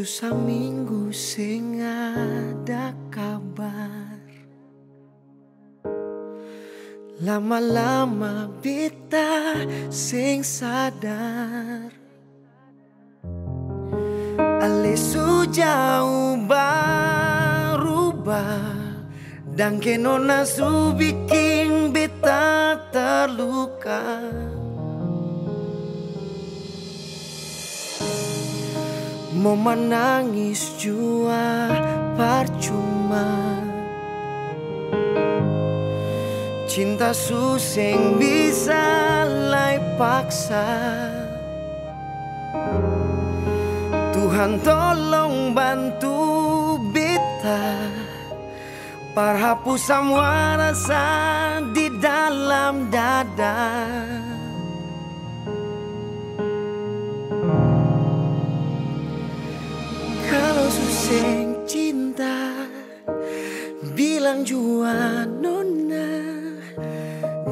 Saminggu sing ada kabar. Lama-lama beta sing sadar. Alisu jauh berubah. Dan kenona su bikin beta terluka Mau menangis jua percuma. Cinta suseng bisa lai paksa. Tuhan tolong bantu beta Parhapus semua rasa di dalam dada Suseng cinta Bilang jua nona.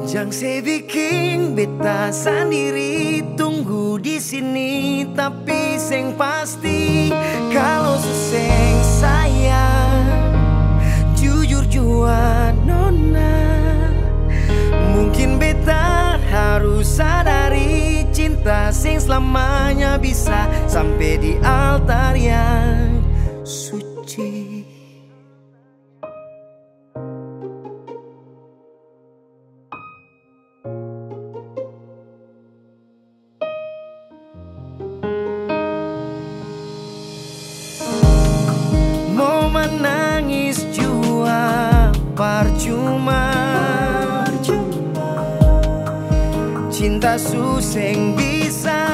Jangan saya bikin beta sendiri Tunggu di sini Tapi seng pasti Kalau suseng sayang Jujur jua nona Mungkin beta harus sadari Cinta sing selamanya bisa Sampai di altar yang Cinta suseng bisa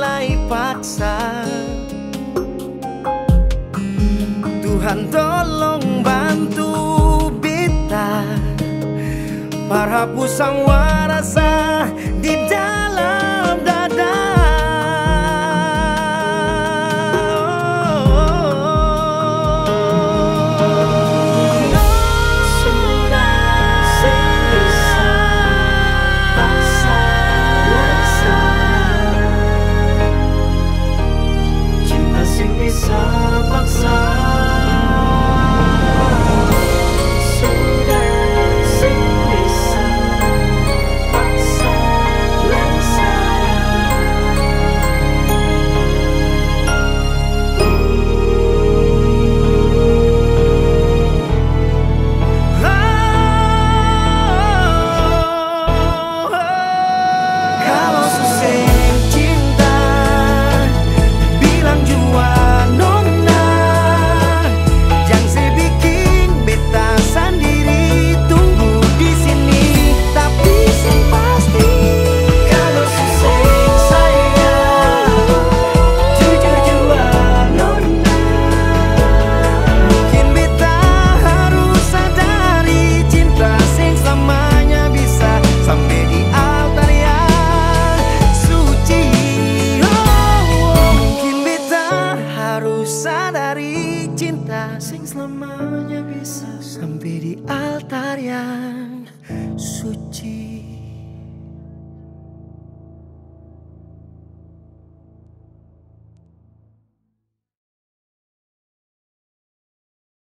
lai paksa. Tuhan tolong bantu beta Parhapus sang warasa Cinta sing selamanya bisa Sampai di altar yang suci